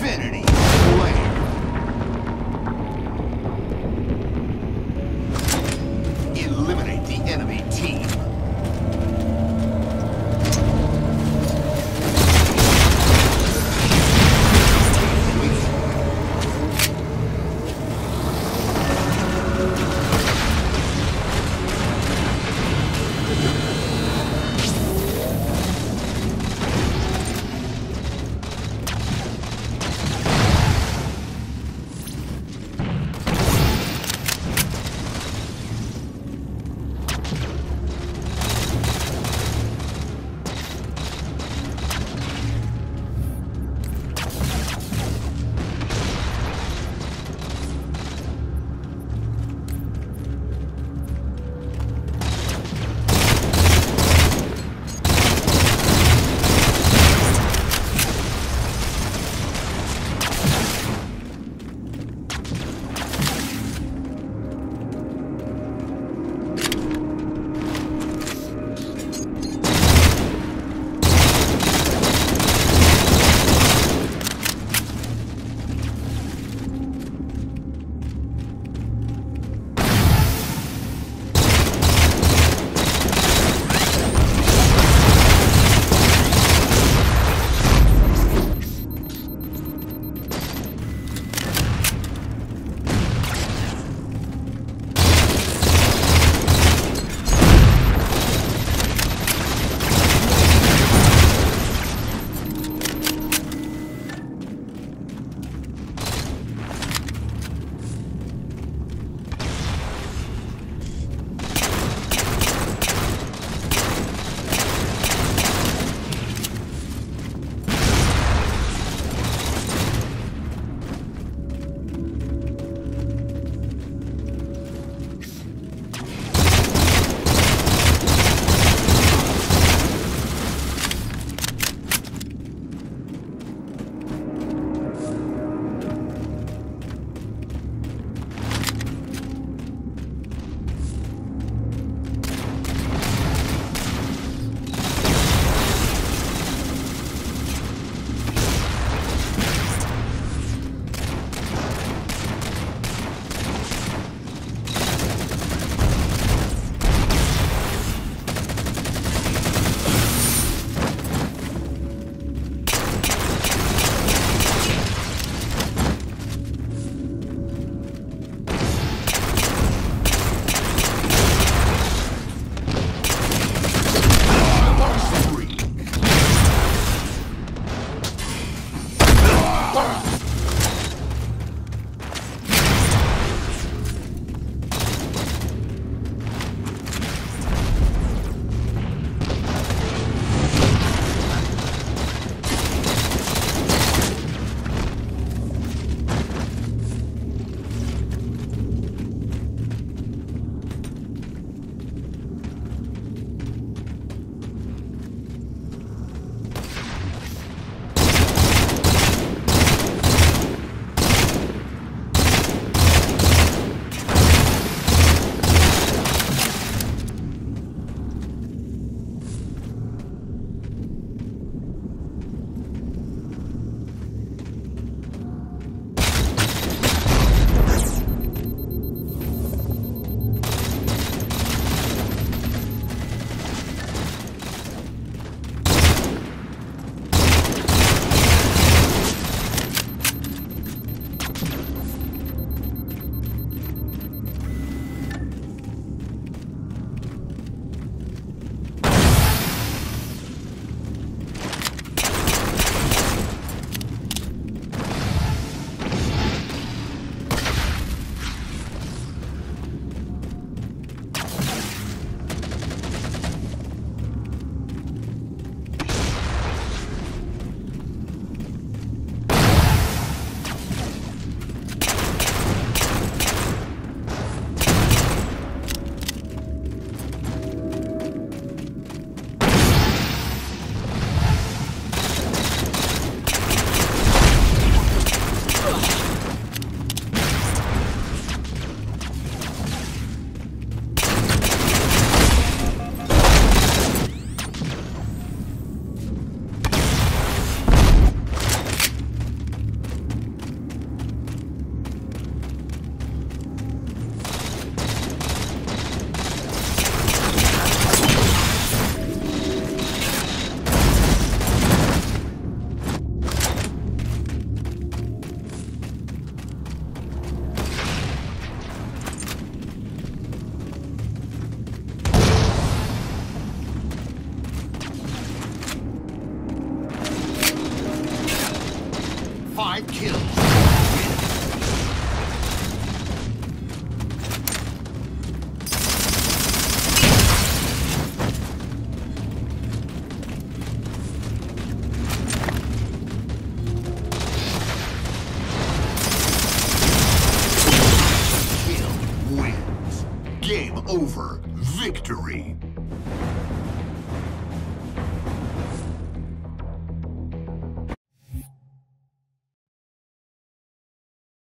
Infinity five kills. Game over. Victory.